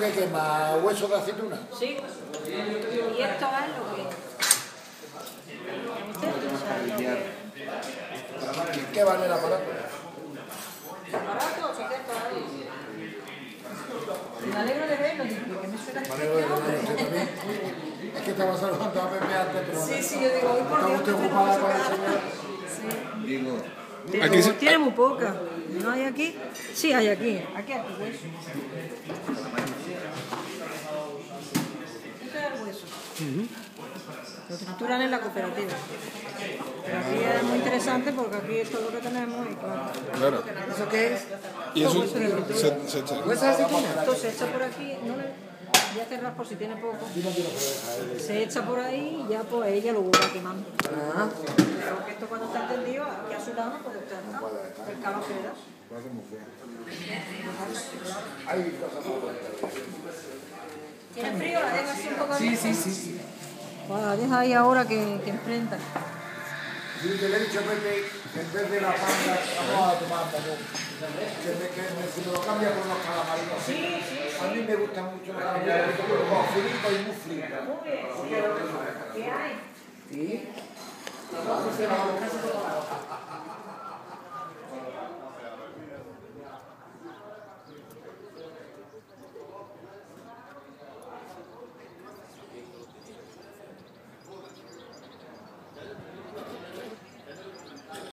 ¿Qué quema? ¿Hueso de aceituna? Sí. Y esto es lo que... ¿Qué vale el aparato? ¿Aparato o secreto ahí? Me alegro de verlo, digo, que me suena Me alegro de verlo, también. Es que estaba saludando a Pepe antes, pero... Sí, sí, yo digo, hoy por Está Dios, usted ocupada con el que señor. Sí. Digo, Pero Aquí tiene muy poca. ¿No hay aquí? Sí, hay aquí. Aquí hay hueso. Este es Lo trituran en la cooperativa. Pero aquí es muy interesante porque aquí es todo lo que tenemos y claro. Claro. ¿Eso qué es? Y eso se, se echa. ¿Hueso de aceituna? Entonces se echa por aquí, no le voy a cerrar por si tiene poco. Se echa por ahí y ya pues ella lo va quemando. Ah, Pero que esto cuando está entendido, aquí a su lado no puede estar, ¿no? El calor que le da. parece muy feo. Hay cosas muy buenas. ¿Tiene frío? Sí, sí, sí. Pues deja ahí ahora que, que enfrenta. Yo te le he dicho a Pepe que en vez de la panga vamos a tomar pomón. Que me, que me, si me lo cambia por unos calamaritos. Sí, sí, A mí me gustan mucho los calamaritos, como fritos y muy fritos. ¿Qué hay? Sí.